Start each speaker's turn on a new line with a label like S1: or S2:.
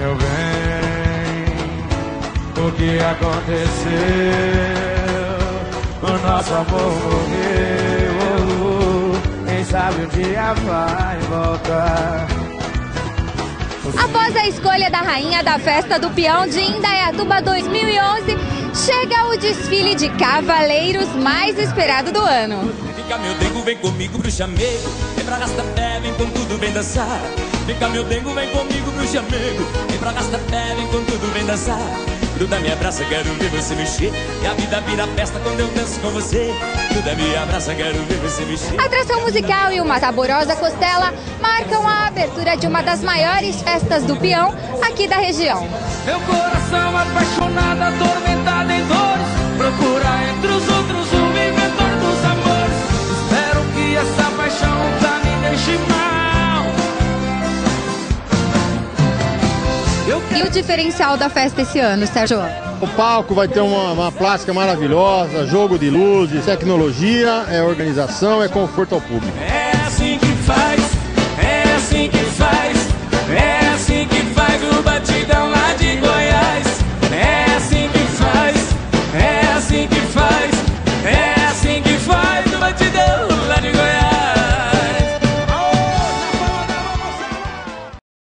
S1: meu bem, o que aconteceu? O nosso amor morreu. Quem sabe um dia vai voltar.
S2: Após a escolha da rainha da festa do peão de Indaiatuba 2011, chega o desfile de cavaleiros mais esperado do ano.
S3: Vem cá, meu dengo, vem comigo pro chamego. Vem pra pé, vem com tudo, vem dançar. Vem cá, meu dengo, vem comigo pro chamego. Vem pra pé, vem com tudo, vem dançar. Gruda minha abraça, quero ver você mexer. E a vida vira festa quando eu danço com você. Gruda minha abraça, quero ver você mexer.
S2: A atração musical e uma saborosa costela marcam a abertura de uma das maiores festas do peão aqui da região.
S1: Meu coração apaixonado,
S2: E o diferencial da festa esse ano, Sérgio?
S4: O palco vai ter uma, uma plástica maravilhosa, jogo de luzes, tecnologia, é organização, é conforto ao público.
S1: É assim que faz, é assim que faz.